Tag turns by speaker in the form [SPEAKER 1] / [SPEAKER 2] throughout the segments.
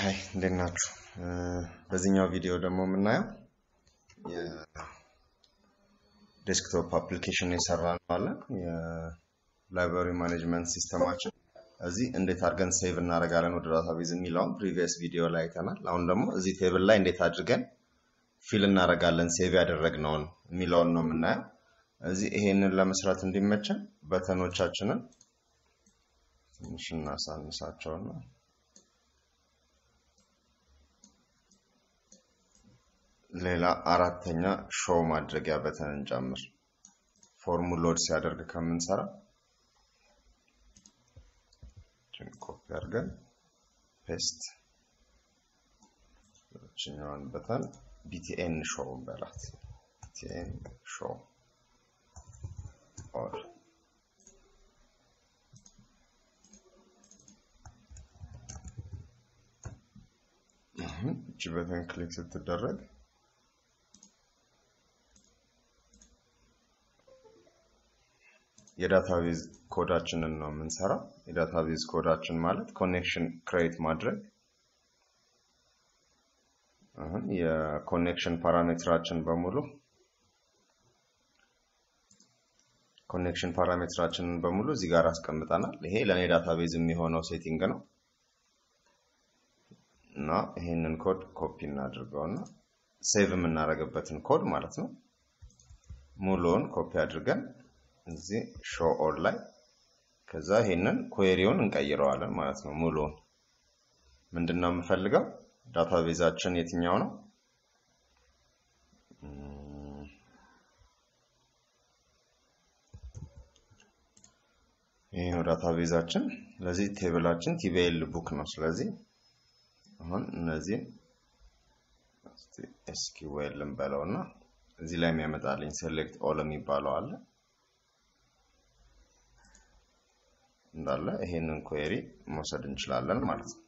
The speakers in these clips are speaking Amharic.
[SPEAKER 1] Hi እንዴት ናችሁ? በዚህኛው ቪዲዮ ደግሞ የምናየው የ desktop application የሰራ ነው አለ የ library management system ኣችን እዚህ እንዴት አድርገን save እናደርጋለን ወደ database የሚለውን previous ቪዲዮ ላይ አይተናል። አሁን ደግሞ እዚህ table ላይ እንዴት አድርገን fill እናደርጋለን save ያደረግነውን የሚለውን ነው የምናየው። እዚህ ይሄንን ለመስራት እንዲመቸን button ኦቻችንን ትንሽ እናሳንሳቸውና ሌላ አራተኛ show ማድረጊያ button እንጨምር። form ኡ load ሲያደርግ ከምንሰራ ኮፒ አድርገን paste ችኛዋን button btn show በላት btn show all እቺ button click ስትደረግ የ database code ኣችንን ነው የምንሰራው። የ database code ኣችን ማለት connection create ማድረግ የ connection parameter ኣችን በሙሉ connection parameter ኣችንን በሙሉ እዚህ ጋር አስቀምጠናል። ይሄ ለእኔ database የሚሆነው setting ነው እና ይሄንን code copy እናድርገውና save የምናደርግበትን ኮድ ማለት ነው ሙሉውን ኮፒ አድርገን እዚህ show all ላይ ከዛ ይሄንን query ውን እንቀይረዋለን ማለት ነው። ሙሉውን ምንድን ነው የምፈልገው database ኣችን የትኛው ነው? ይህ ነው database ኣችን። ለዚህ table ኣችን tbl book ነው። ስለዚህ አሁን እነዚህን SQL እንበለው እና እዚህ ላይ የሚያመጣልኝ select all የሚባለው አለ እንዳለ ይሄንን query መውሰድ እንችላለን ማለት ነው።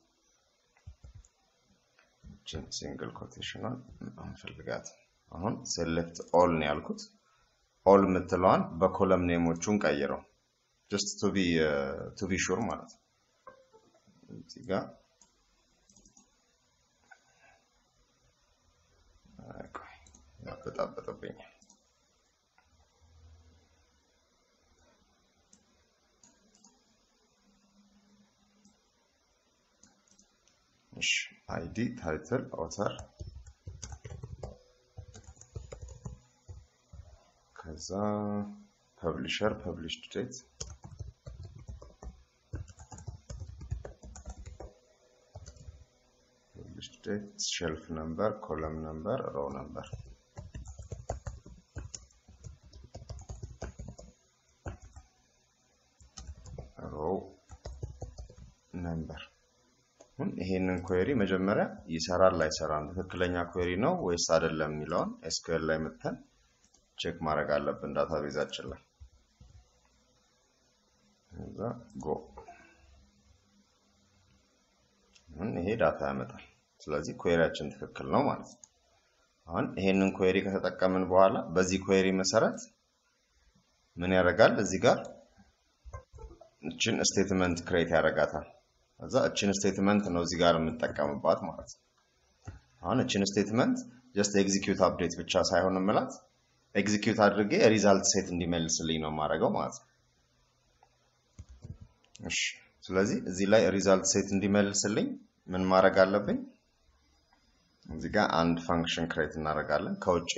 [SPEAKER 1] እችን single quotation ኗን አንፈልጋት። አሁን select all ነው ያልኩት። all የምትለዋን በ column name ኦቹን ቀይረው just to be sure ማለት ነው። እዚህ ጋር ያበጣበጠብኛል። ID title author ከዛ publisher published date published date shelf number column number row number row number ይሄንን query መጀመሪያ ይሰራል አይሰራም፣ ትክክለኛ query ነው ወይስ አይደለም የሚለውን SQL ላይ መተን check ማድረግ አለብን database ኣችን ላይ። ከዛ go አሁን ይሄ data ያመጣል። ስለዚህ query ያችን ትክክል ነው ማለት ነው። አሁን ይሄንን query ከተጠቀምን በኋላ በዚህ query መሰረት ምን ያደርጋል? እዚህ ጋር እችን statement create ያደርጋታል። ከዛ እችን statement ነው እዚህ ጋር የምንጠቀምባት ማለት ነው። አሁን እችን statement just execute update ብቻ ሳይሆን የምላት execute አድርጌ result set እንዲመልስልኝ ነው የማደርገው ማለት ነው። እሺ፣ ስለዚህ እዚህ ላይ result set እንዲመልስልኝ ምን ማድረግ አለብኝ? እዚህ ጋር አንድ function create እናደርጋለን። ከውጭ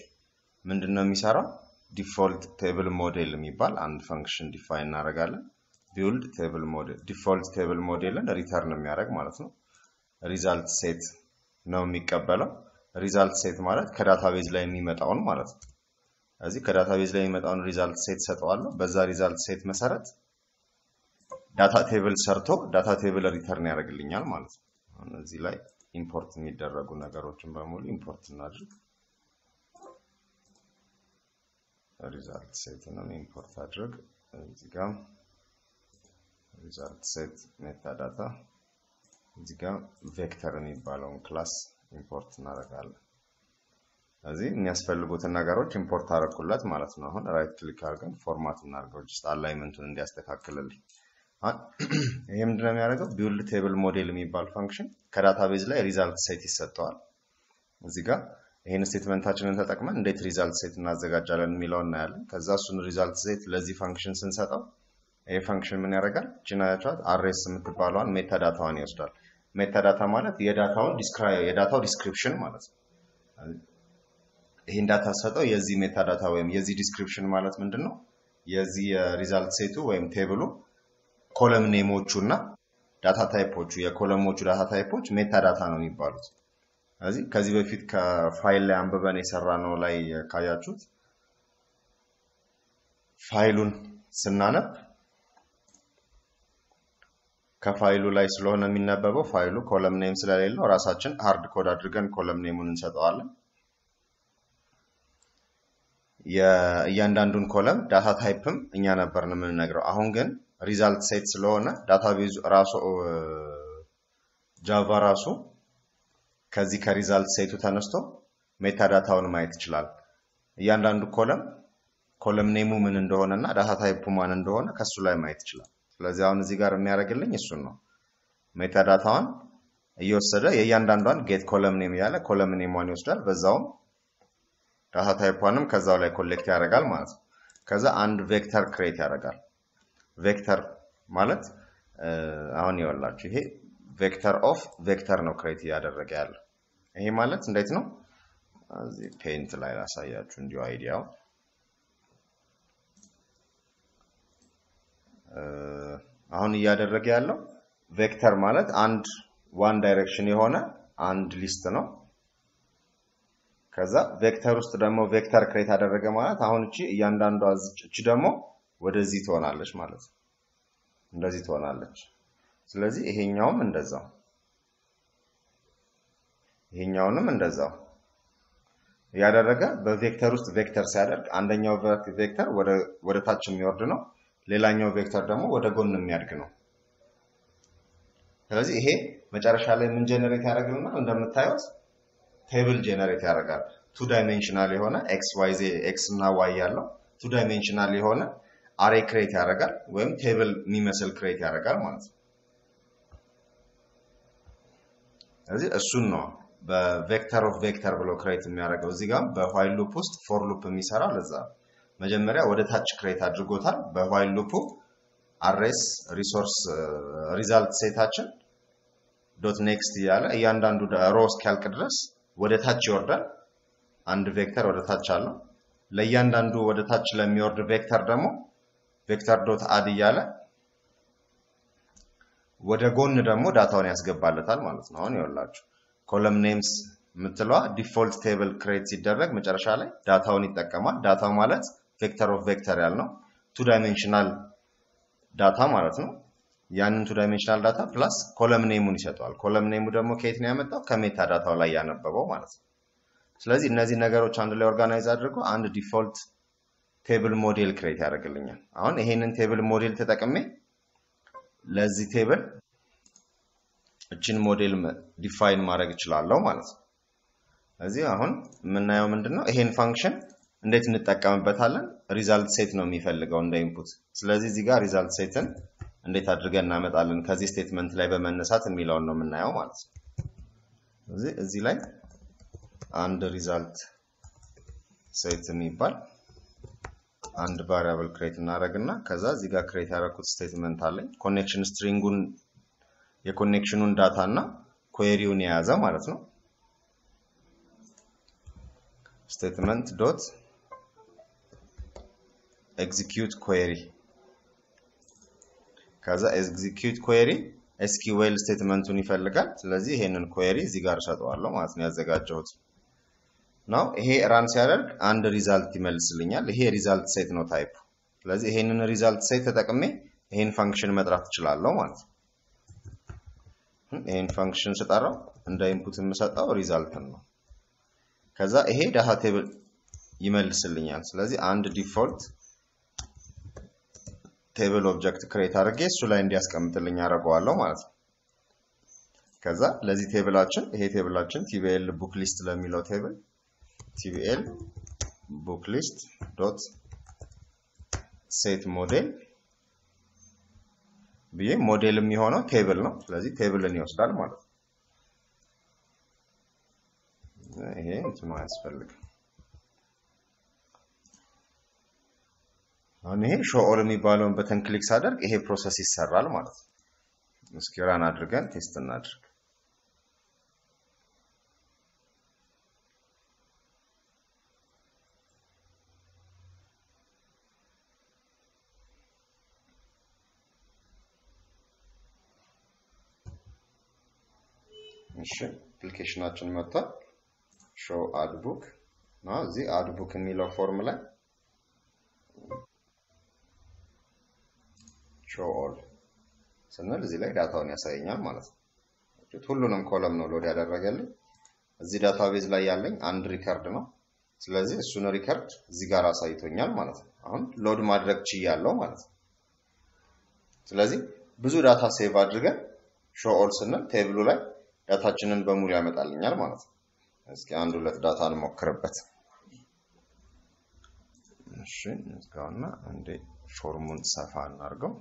[SPEAKER 1] ምንድን ነው የሚሰራው? default table model የሚባል አንድ function define እናደርጋለን። build table model default table model ን return የሚያደርግ ማለት ነው። result set ነው የሚቀበለው። result set ማለት ከ database ላይ የሚመጣውን ማለት ነው። እዚህ ከ database ላይ የሚመጣውን result set ሰጠዋለሁ። በዛ result set መሰረት data table ሰርቶ data table return ያደርግልኛል ማለት ነው። እዚህ ላይ import የሚደረጉ ነገሮችን በሙሉ import እናድርግ። result set ንም import አድርግ እዚህ ጋር result set metadata እዚህ ጋር vector የሚባለውን class import እናደርጋለን። ስለዚህ የሚያስፈልጉትን ነገሮች import አደረኩለት ማለት ነው። አሁን right click አድርገን format እናድርገው just alignment ኡን እንዲያስተካክልልኝ። ይሄ ምንድነው የሚያደርገው? build table model የሚባል function ከ database ላይ result set ይሰጠዋል። እዚህ ጋር ይህን statement ኣችንን ተጠቅመን እንዴት result set እናዘጋጃለን የሚለው እናያለን። ከዛ እሱን result set ለዚህ function ስንሰጠው ይሄ function ምን ያደርጋል? ጭናያቸዋት rs የምትባለዋን meta data ዋን ይወስዳል። meta data ማለት የዳታውን የዳታው ዲስክሪፕሽን ማለት ነው። ይህን data ሰጠው የዚህ meta data ወይም የዚህ description ማለት ምንድን ነው? የዚህ የ result set ኡ ወይም table ኡ column name ኦቹ እና ዳታ ታይፖቹ የኮለሞቹ ዳታ ታይፖች ሜታ ዳታ ነው የሚባሉት። ስለዚህ ከዚህ በፊት ከፋይል ላይ አንብበን የሰራ ነው ላይ ካያችሁት ፋይሉን ስናነብ ከፋይሉ ላይ ስለሆነ የሚነበበው file ኡ column name ስለሌለው ራሳችን hard code አድርገን column name ኡን እንሰጠዋለን። የእያንዳንዱን column data type ም እኛ ነበርን የምንነግረው። አሁን ግን result set ስለሆነ database ኡ ራሱ ጃቫ ራሱ ከዚህ ከ result set ኡ ተነስቶ meta data ውን ማየት ይችላል። እያንዳንዱ column column name ኡ ምን እንደሆነ እና data type ኡ ማን እንደሆነ ከሱ ላይ ማየት ይችላል። ስለዚህ አሁን እዚህ ጋር የሚያደርግልኝ እሱን ነው። meta data ዋን እየወሰደ የእያንዳንዷን get column name እያለ column name ኧዋን ይወስዳል። በዛውም data type ኡንም ከዛው ላይ collect ያደርጋል ማለት ነው። ከዛ አንድ vector create ያደርጋል። vector ማለት አሁን ይኸውላችሁ ይሄ vector of vector ነው create እያደረገ ያለ። ይሄ ማለት እንዴት ነው? እዚህ paint ላይ ላሳያችሁ እንዲሁ idea ው አሁን እያደረገ ያለው vector ማለት አንድ one direction የሆነ አንድ list ነው። ከዛ vector ውስጥ ደግሞ vector create አደረገ ማለት አሁን እቺ እያንዳንዷ እቺ ደግሞ ወደዚህ ትሆናለች ማለት ነው። እንደዚህ ትሆናለች። ስለዚህ ይሄኛውም እንደዛው ይሄኛውንም እንደዛው ያደረገ በ vector ውስጥ vector ሲያደርግ አንደኛው vector ወደ ታች የሚወርድ ነው። ሌላኛው vector ደግሞ ወደ ጎን የሚያድግ ነው። ስለዚህ ይሄ መጨረሻ ላይ ምን generate ያደርግልና እንደምታዩት table generate ያደርጋል። two dimensional የሆነ ኤክስ y ዜ ኤክስ እና ዋይ ያለው two dimensional የሆነ array create ያደርጋል ወይም table የሚመስል create ያደርጋል ማለት ነው። ስለዚህ እሱን ነው በ vector of vector ብሎ create የሚያደርገው። እዚህ ጋር በ while loop ውስጥ for loop የሚሰራው ለዛ መጀመሪያ ወደ ታች create አድርጎታል። በ while loop ኡ rs resource result set ኣችን dot next እያለ እያንዳንዱ row እስኪያልቅ ድረስ ወደ ታች ይወርዳል። አንድ vector ወደ ታች አለው። ለእያንዳንዱ ወደ ታች ለሚወርድ vector ደግሞ vector dot add እያለ ወደ ጎን ደግሞ data ውን ያስገባለታል ማለት ነው። አሁን ይኸውላችሁ column names የምትለዋ default table create ሲደረግ መጨረሻ ላይ data ውን ይጠቀማል። data ው ማለት vector of vector ያልነው two dimensional data ማለት ነው። ያንን two dimensional data plus column name ኡን ይሰጠዋል። column name ኡ ደግሞ ከየት ነው ያመጣው? ከ metadata ው ላይ ያነበበው ማለት ነው። ስለዚህ እነዚህ ነገሮች አንድ ላይ organize አድርጎ አንድ default table model create ያደርግልኛል። አሁን ይሄንን table model ተጠቅሜ ለዚህ table እችን model define ማድረግ እችላለሁ ማለት ነው። ስለዚህ አሁን የምናየው ምንድን ነው? ይሄን function እንዴት እንጠቀምበታለን? result set ነው የሚፈልገው እንደ input። ስለዚህ እዚህ ጋር result set ን እንዴት አድርገን እናመጣለን ከዚህ statement ላይ በመነሳት የሚለውን ነው የምናየው ማለት ነው። እዚህ ላይ አንድ result set የሚባል አንድ variable create እናደርግና ከዛ እዚህ ጋር create ያደረኩት statement አለኝ connection string ኡን የ connection ኡን data እና query ውን የያዘ ማለት ነው። statement dot execute query ከዛ execute query SQL statement ኡን ይፈልጋል። ስለዚህ ይሄንን query እዚህ ጋር እሰጠዋለሁ ማለት ነው ያዘጋጀሁት ነው። ይሄ run ሲያደርግ አንድ result ይመልስልኛል። ይሄ result set ነው type። ስለዚህ ይሄንን result set ተጠቅሜ ይሄን function መጥራት እችላለሁ ማለት ነው። ይሄን function ስጠራው እንደ input የምሰጠው result ን ነው። ከዛ ይሄ data table ይመልስልኛል። ስለዚህ አንድ default table object create አድርጌ እሱ ላይ እንዲያስቀምጥልኝ አደርገዋለሁ ማለት ነው። ከዛ ለዚህ table ኣችን ይሄ table ኣችን tbl book list ለሚለው table tbl book list dot set model ብዬ ሞዴል የሚሆነው table ነው። ስለዚህ table ን ይወስዳል ማለት ነው። ይሄ እንትኑ አያስፈልግም። አሁን ይሄ show all የሚባለውን button click ሳደርግ ይሄ process ይሰራል ማለት ነው። እስኪ run አድርገን test እናድርግ። እሺ application ኣችን መጥቷል። show add book ነው። እዚህ add book የሚለው form ላይ show all ስንል እዚህ ላይ data ውን ያሳየኛል ማለት ነው። ሁሉንም column ነው load ያደረገልኝ። እዚህ database ላይ ያለኝ አንድ record ነው። ስለዚህ እሱን record እዚህ ጋር አሳይቶኛል ማለት ነው። አሁን load ማድረግ ችያለሁ ማለት ነው። ስለዚህ ብዙ data save አድርገን show all ስንል table ኡ ላይ data ችንን በሙሉ ያመጣልኛል ማለት ነው። እስኪ አንድ ሁለት data እንሞክርበት። እሺ እዝጋውና እንዴ form ኡን ሰፋ እናድርገው።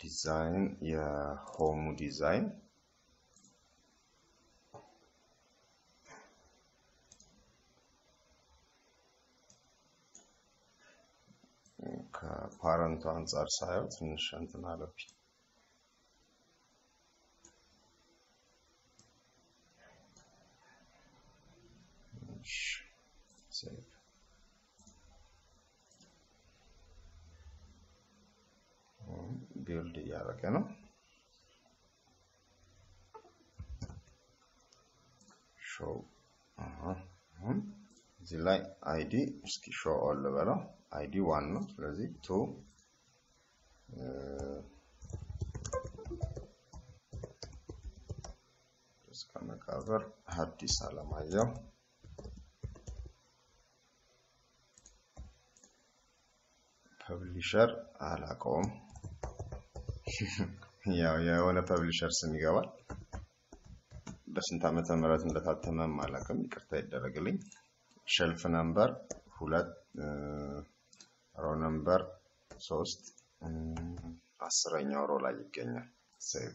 [SPEAKER 1] ዲዛይን የሆሙ ዲዛይን ከፓረንቱ አንጻር ሳየው ትንሽ እንትን አለብኝ። save. ቢልድ እያደረገ ነው። ሾው እዚህ ላይ ID እስኪ show all ልበለው። ID one ነው። ስለዚህ two እስከ መቃብር ሐዲስ አለማየሁ publisher አላውቀውም። ያው የሆነ publisher ስም ይገባል። በስንት ዓመተ ምህረት እንደታተመም አላውቅም፣ ይቅርታ ይደረግልኝ። shelf number ሁለት row number ሶስት አስረኛው row ላይ ይገኛል። save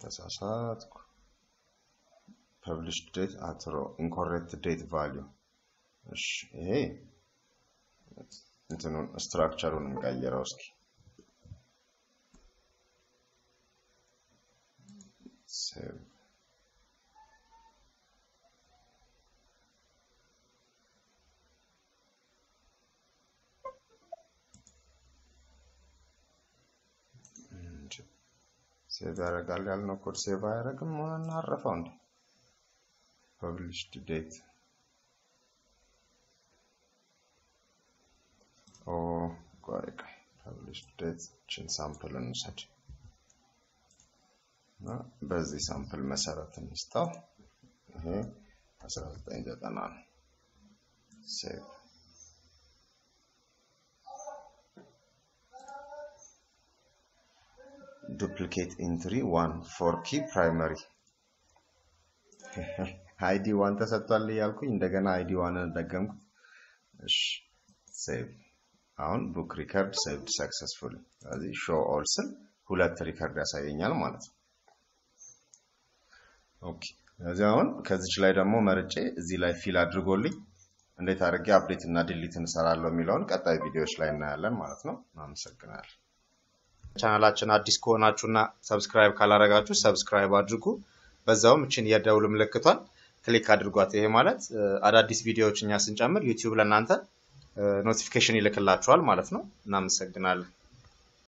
[SPEAKER 1] ተሳሳትኩ? published date error incorrect date value። እሺ ይሄ እንትኑን structure ኡን እንቀይረው እስኪ። save save ያደርጋል ያልነው code save አያደርግም ሆነ እናረፈው እንዴ? published date ቆይ published date ችን sample እንውሰድ። እና በዚህ sample መሰረት እንስጠው ይሄ 1990 ነው። save። duplicate entry one for key primary። ID one ተሰጥቷል እያልኩኝ እንደገና ID one ን ደገምኩት። እሺ save። አሁን book record saved successfully። ስለዚህ show all ስል ሁለት record ያሳየኛል ማለት ነው። okay። ስለዚህ አሁን ከዚች ላይ ደግሞ መርጬ እዚህ ላይ fill አድርጎልኝ እንዴት አድርጌ update እና delete እንሰራለሁ የሚለውን ቀጣይ ቪዲዮዎች ላይ እናያለን ማለት ነው። አመሰግናለሁ። ቻናላችን አዲስ ከሆናችሁና subscribe ካላረጋችሁ subscribe አድርጉ። በዛውም እችን የደውል ምልክቷን click አድርጓት። ይሄ ማለት አዳዲስ ቪዲዮዎች እኛ ስንጨምር ዩቲዩብ ለእናንተ notification ይልክላችኋል ማለት ነው። እናመሰግናለን።